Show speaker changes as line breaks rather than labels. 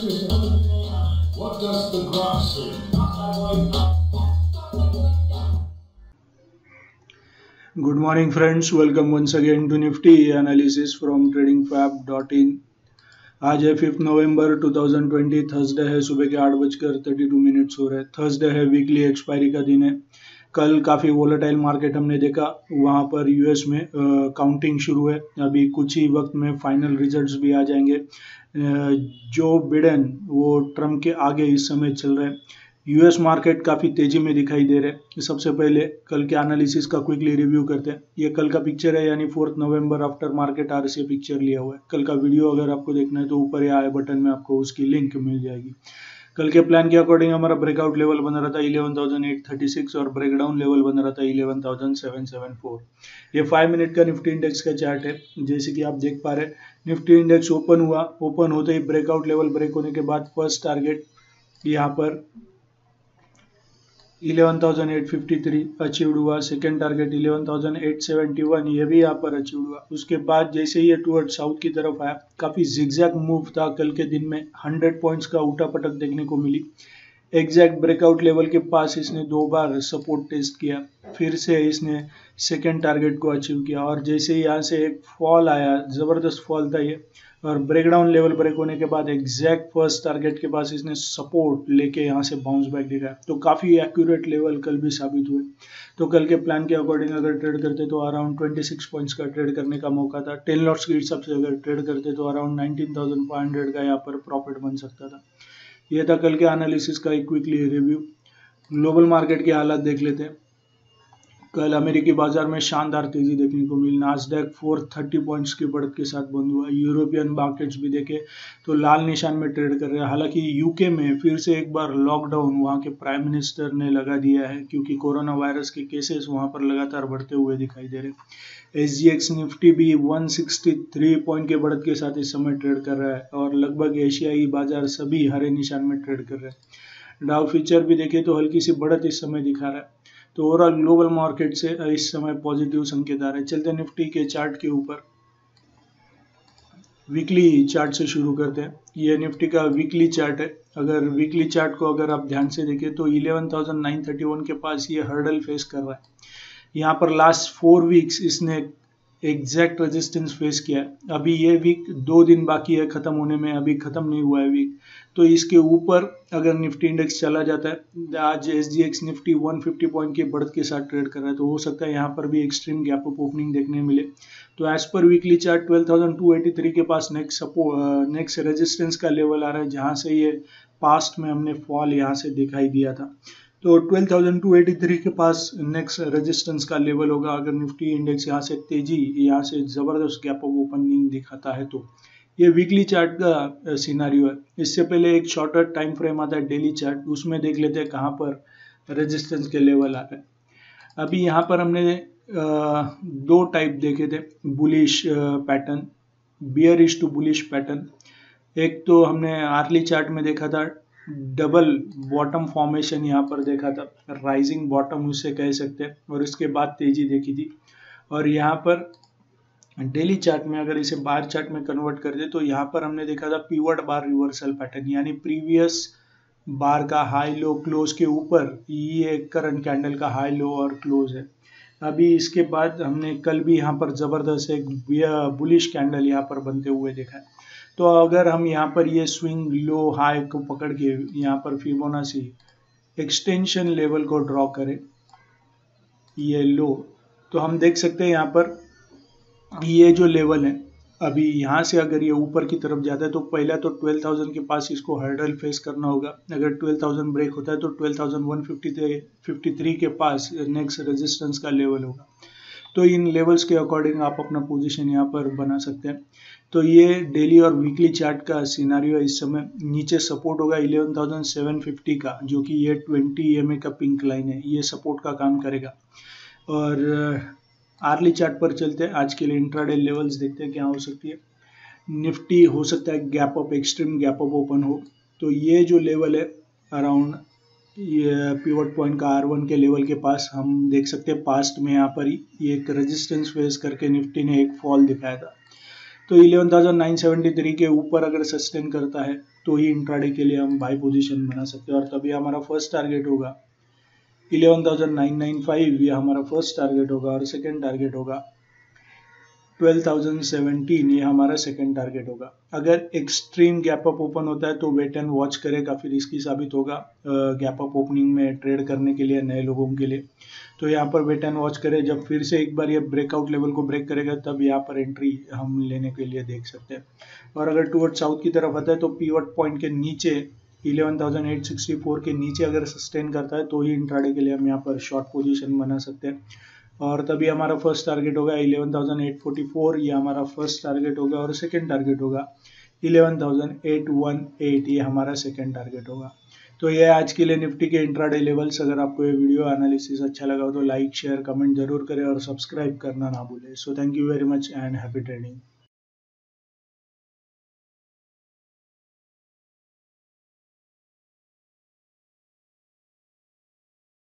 question. What does the graph say?
Good morning, friends. Welcome once again to Nifty analysis from tradingfab.in. आज है fifth नवंबर 2020 Thursday है सुबह के आठ बजकर थर्टी टू मिनट्स हो रहे हैं थर्सडे है वीकली एक्सपायरी का दिन है कल काफ़ी वोलेटाइल मार्केट हमने देखा। वहाँ पर यूएस में काउंटिंग शुरू है। अभी कुछ ही वक्त में फाइनल रिजल्ट्स भी आ जाएँगे। जो बिडेन वो ट्रंप के आगे इस समय चल रहे हैं। यूएस मार्केट काफ़ी तेज़ी में दिखाई दे रहे हैं। सबसे पहले कल के एनालिसिस का क्विकली रिव्यू करते हैं। ये कल का पिक्चर है, यानी फोर्थ नवंबर आफ्टर मार्केट आर से पिक्चर लिया हुआ है। कल का वीडियो अगर आपको देखना है तो ऊपर या आई बटन में आपको उसकी लिंक मिल जाएगी। कल के प्लान के अकॉर्डिंग हमारा ब्रेकआउट लेवल बन रहा था 11,836 और ब्रेकडाउन लेवल बन रहा था 11,774 ये फाइव मिनट का निफ्टी इंडेक्स का चार्ट है जैसे कि आप देख पा रहे निफ्टी इंडेक्स ओपन हुआ ओपन होते ही ब्रेकआउट लेवल ब्रेक होने के बाद फ़र्स्ट टारगेट यहाँ पर 11,853 अचीव्ड हुआ। सेकेंड टारगेट 11,871 ये भी यहाँ पर अचीव्ड हुआ। उसके बाद जैसे ये टूवर्ड साउथ की तरफ़ आया काफ़ी जिग्जैक मूव था कल के दिन में। 100 पॉइंट्स का उठा पटक देखने को मिली। एग्जैक्ट ब्रेकआउट लेवल के पास इसने दो बार सपोर्ट टेस्ट किया फिर से इसने सेकेंड टारगेट को अचीव किया। और जैसे ही यहाँ से एक फॉल आया ज़बरदस्त फॉल था ये और ब्रेकडाउन लेवल ब्रेक होने के बाद एग्जैक्ट फ़र्स्ट टारगेट के पास इसने सपोर्ट लेके यहाँ से बाउंस बैक दिखाया तो काफ़ी एक्यूरेट लेवल कल भी साबित हुए। तो कल के प्लान के अकॉर्डिंग अगर ट्रेड करते तो अराउंड 26 पॉइंट्स का ट्रेड करने का मौका था। टेन लॉट्स की हिसाब से अगर ट्रेड करते तो अराउंड 19,500 का यहाँ पर प्रॉफिट बन सकता था। यह था कल के एनालिसिस का एक क्विकली रिव्यू ग्लोबल मार्केट की हालत देख लेते हैं। कल अमेरिकी बाज़ार में शानदार तेज़ी देखने को मिली। नाजडेक 430 पॉइंट्स की बढ़त के साथ बंद हुआ। यूरोपियन मार्केट्स भी देखे तो लाल निशान में ट्रेड कर रहे हैं। हालाँकि यूके में फिर से एक बार लॉकडाउन वहाँ के प्राइम मिनिस्टर ने लगा दिया है, क्योंकि कोरोना वायरस के केसेस वहाँ पर लगातार बढ़ते हुए दिखाई दे रहे एस जी एक्स निफ्टी भी 163 पॉइंट के बढ़त के साथ इस समय ट्रेड कर रहा है और लगभग एशियाई बाज़ार सभी हरे निशान में ट्रेड कर रहे हैं। डाउ फीचर भी देखे तो हल्की सी बढ़त इस समय दिखा रहा है। तो ओवरऑल ग्लोबल मार्केट से इस समय पॉजिटिव संकेत आ रहे हैं। चलते निफ्टी के चार्ट के ऊपर। वीकली चार्ट से शुरू करते हैं। ये निफ्टी का वीकली चार्ट है। अगर वीकली चार्ट को अगर आप ध्यान से देखें तो 11,931 के पास ये हर्डल फेस कर रहा है। यहाँ पर लास्ट फोर वीक्स इसने एग्जैक्ट रेजिस्टेंस फेस किया है। अभी ये वीक दो दिन बाकी है ख़त्म होने में अभी ख़त्म नहीं हुआ है वीक तो इसके ऊपर अगर निफ्टी इंडेक्स चला जाता है आज S G X Nifty 150 point के बढ़त के साथ ट्रेड कर रहा है तो हो सकता है यहाँ पर भी एक्सट्रीम गैप अप ओपनिंग देखने मिले। तो एज पर वीकली चार्ट 12,283 के पास नेक्स्ट सपोर्ट नेक्स्ट रेजिस्टेंस का लेवल आ रहा है जहाँ से ये पास्ट में हमने फॉल यहाँ से दिखाई दिया था। तो 12,283 के पास नेक्स्ट रेजिस्टेंस का लेवल होगा। अगर निफ्टी इंडेक्स यहाँ से तेज़ी यहाँ से ज़बरदस्त गैप ऑफ़ ओपनिंग दिखाता है तो। ये वीकली चार्ट का सिनारियो है। इससे पहले एक शॉर्टर टाइम फ्रेम आता है डेली चार्ट उसमें देख लेते हैं कहाँ पर रेजिस्टेंस के लेवल आ हैं। अभी यहाँ पर हमने दो टाइप देखे थे bullish pattern bear to bullish pattern एक तो हमने आर्ली चार्ट में देखा था डबल बॉटम फॉर्मेशन यहाँ पर देखा था। राइजिंग बॉटम उसे कह सकते हैं। और इसके बाद तेज़ी देखी थी। और यहाँ पर डेली चार्ट में अगर इसे बार चार्ट में कन्वर्ट कर दे तो यहाँ पर हमने देखा था पीवर्ड बार रिवर्सल पैटर्न यानी प्रीवियस बार का हाई लो क्लोज के ऊपर ये करंट कैंडल का हाई लो और क्लोज है। अभी इसके बाद हमने कल भी यहाँ पर ज़बरदस्त एक बुलिश कैंडल यहाँ पर बनते हुए देखा है। तो अगर हम यहाँ पर ये स्विंग लो हाई को पकड़ के यहाँ पर फिबोनाची एक्सटेंशन लेवल को ड्रॉ करें, ये लो तो हम देख सकते हैं यहाँ पर ये जो लेवल है अभी यहाँ से अगर ये ऊपर की तरफ़ जाता है तो पहला तो 12,000 के पास इसको हर्डल फेस करना होगा। अगर 12,000 ब्रेक होता है तो 12,153 53 के पास नेक्स्ट रेजिस्टेंस का लेवल होगा। तो इन लेवल्स के अकॉर्डिंग आप अपना पोजीशन यहाँ पर बना सकते हैं। तो ये डेली और वीकली चार्ट का सिनारियो इस समय। नीचे सपोर्ट होगा 11,750 का जो कि ये 20 एम का पिंक लाइन है। ये सपोर्ट का काम करेगा। और आर्ली चार्ट पर चलते हैं। आज के लिए इंट्राडे लेवल्स देखते हैं क्या हो सकती है। निफ्टी हो सकता है gap up extreme gap up open हो। तो ये जो लेवल है अराउंड ये पिवट पॉइंट का आर वन के लेवल के पास हम देख सकते हैं पास्ट में यहाँ पर ये एक रेजिस्टेंस फेस करके निफ्टी ने एक फॉल दिखाया था। तो 11,973 के ऊपर अगर सस्टेन करता है तो ही इंट्राडे के लिए हम बाई पोजीशन बना सकते हैं। और तभी हमारा फ़र्स्ट टारगेट होगा। 11,995 ये हमारा फ़र्स्ट टारगेट होगा और सेकेंड टारगेट होगा। 12,017 ये हमारा सेकेंड टारगेट होगा। अगर एक्सट्रीम गैप अप ओपन होता है तो वेट एंड वॉच करें काफ़ी रिस्की साबित होगा गैप अप ओपनिंग में ट्रेड करने के लिए नए लोगों के लिए। तो यहाँ पर वेट एंड वॉच करें जब फिर से एक बार ये ब्रेकआउट लेवल को ब्रेक करेगा तब यहाँ पर एंट्री हम लेने के लिए देख सकते हैं। और अगर टूवर्ड साउथ की तरफ़ आता है तो पीवट पॉइंट के नीचे 11,864 के नीचे अगर सस्टेन करता है तो ही इंट्राडे के लिए हम यहाँ पर शॉर्ट पोजीशन बना सकते हैं। और तभी हमारा फ़र्स्ट टारगेट होगा 11,844 ये हमारा फ़र्स्ट टारगेट होगा और सेकेंड टारगेट होगा 11,818 ये हमारा सेकेंड टारगेट होगा। तो ये आज के लिए निफ्टी के इंट्राडे लेवल्स अगर आपको ये वीडियो एनालिसिस अच्छा लगा हो तो लाइक शेयर कमेंट ज़रूर करें और सब्सक्राइब करना ना भूलें। So thank you very much and happy trading